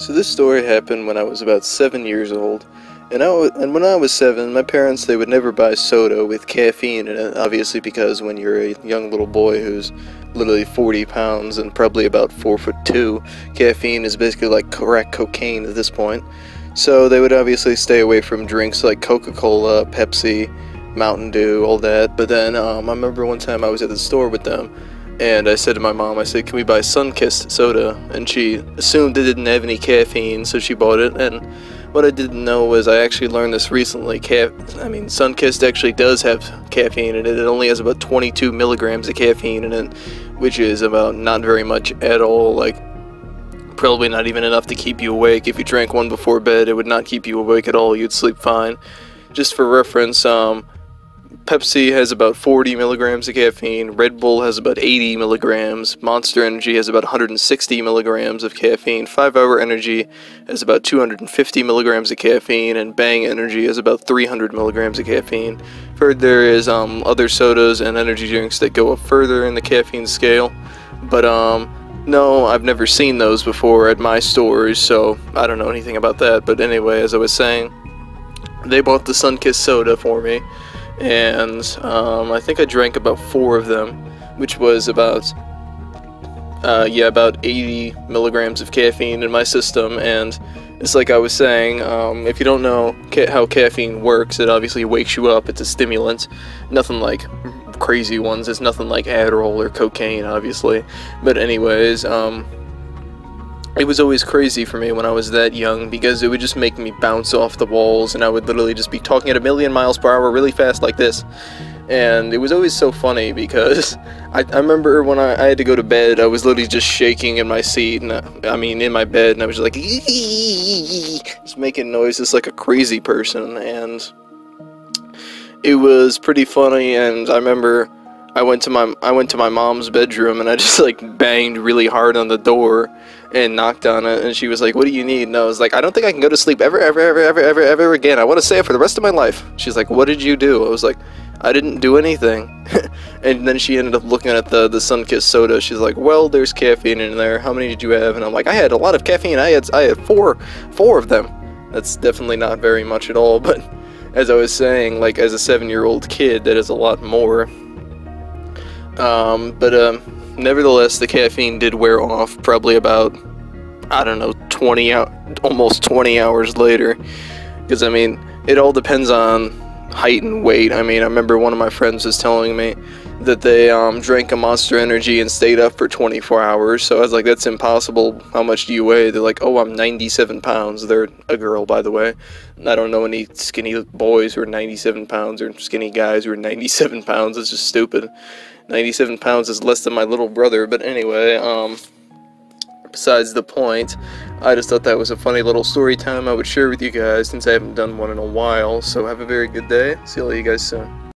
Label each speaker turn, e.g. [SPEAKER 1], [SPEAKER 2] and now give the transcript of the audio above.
[SPEAKER 1] So this story happened when I was about seven years old, and I w- and when I was seven, my parents they would never buy soda with caffeine in it. Obviously, because when you're a young little boy who's literally 40 pounds and probably about four foot two, caffeine is basically like crack cocaine at this point. So they would obviously stay away from drinks like Coca-Cola, Pepsi, Mountain Dew, all that. But then um, I remember one time I was at the store with them and I said to my mom, I said, "Can we buy Sunkist soda?" And she assumed it didn't have any caffeine, so she bought it. And what I didn't know was I actually learned this recently. Ca- I mean, Sunkist actually does have caffeine in it. It only has about 22 milligrams of caffeine in it, which is about not very much at all. Like probably not even enough to keep you awake. If you drank one before bed, it would not keep you awake at all. You'd sleep fine. Just for reference, um, Pepsi has about 40 milligrams of caffeine, Red Bull has about 80 milligrams, Monster Energy has about 160 milligrams of caffeine, 5 Hour Energy has about 250 milligrams of caffeine, and Bang Energy has about 300 milligrams of caffeine. Heard there is um, other sodas and energy drinks that go up further in the caffeine scale, but um, no, I've never seen those before at my stores, so I don't know anything about that. But anyway, as I was saying, they bought the Sunkist soda for me and um, I think I drank about four of them, which was about uh, yeah about 80 milligrams of caffeine in my system. And it's like I was saying, um, if you don't know ca- how caffeine works, it obviously wakes you up. It's a stimulant, nothing like crazy ones. It's nothing like Adderall or cocaine, obviously. But anyways, um, it was always crazy for me when I was that young because it would just make me bounce off the walls and I would literally just be talking at a million miles per hour really fast like this. And it was always so funny because I, I remember when I, I, had to go to bed, I was literally just shaking in my seat, and I, I mean, in my bed, and I was just like, just making noises like a crazy person. And it was pretty funny, and I remember I went to my I went to my mom's bedroom and I just like banged really hard on the door and knocked on it and she was like, "What do you need?" And I was like, "I don't think I can go to sleep ever ever ever ever ever ever again. I want to say it for the rest of my life." She's like, "What did you do?" I was like, "I didn't do anything." and then she ended up looking at the the Sunkist soda. She's like, "Well, there's caffeine in there. How many did you have?" And I'm like, "I had a lot of caffeine. I had I had four four of them. That's definitely not very much at all, but as I was saying, like as a 7-year-old kid, that is a lot more." Um, but um, nevertheless, the caffeine did wear off probably about, I don't know, 20 out, almost 20 hours later. Because, I mean, it all depends on height and weight. I mean, I remember one of my friends was telling me that they um, drank a Monster Energy and stayed up for 24 hours. So I was like, that's impossible. How much do you weigh? They're like, oh, I'm 97 pounds. They're a girl, by the way. I don't know any skinny boys who are 97 pounds or skinny guys who are 97 pounds. It's just stupid. 97 pounds is less than my little brother. But anyway, um, besides the point, I just thought that was a funny little story time I would share with you guys since I haven't done one in a while. So have a very good day. See all you guys soon.